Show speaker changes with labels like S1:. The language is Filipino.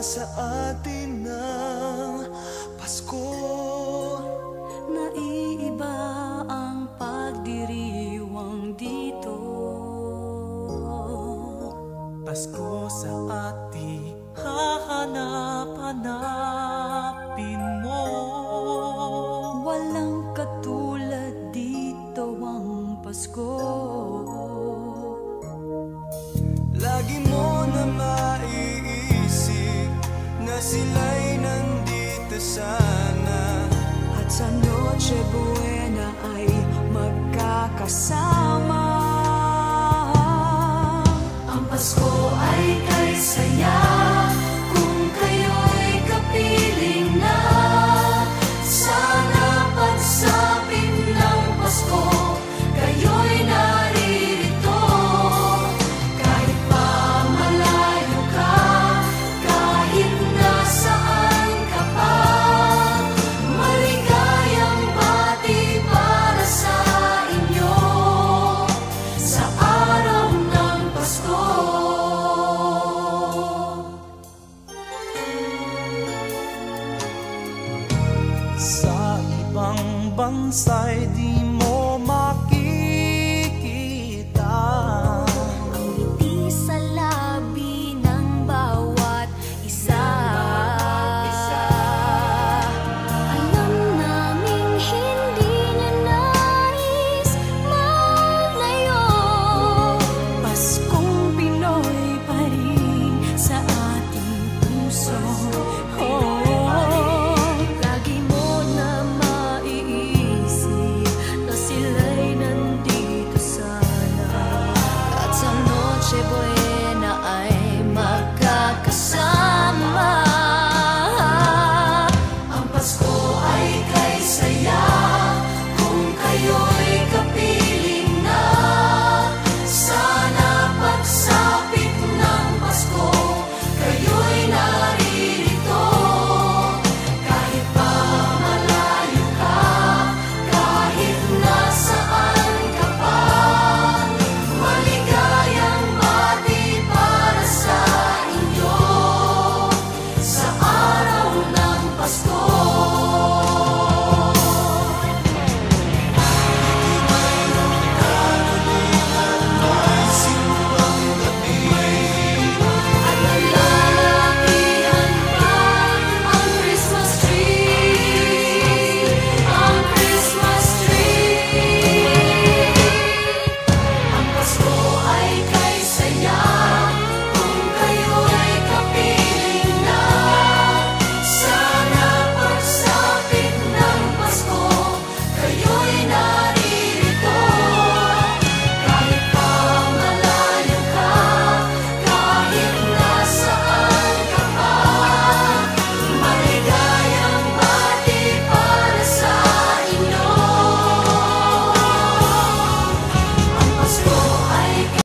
S1: saat ini Pasko sa ating hahanap-hanapin mo.
S2: Walang katulad dito ang Pasko.
S1: Lagi mo na maiisip Na sila'y nandito sana.
S2: At sa Noche Buena ay magkakasama Pasko ay kay saya
S1: ibang bansa'y di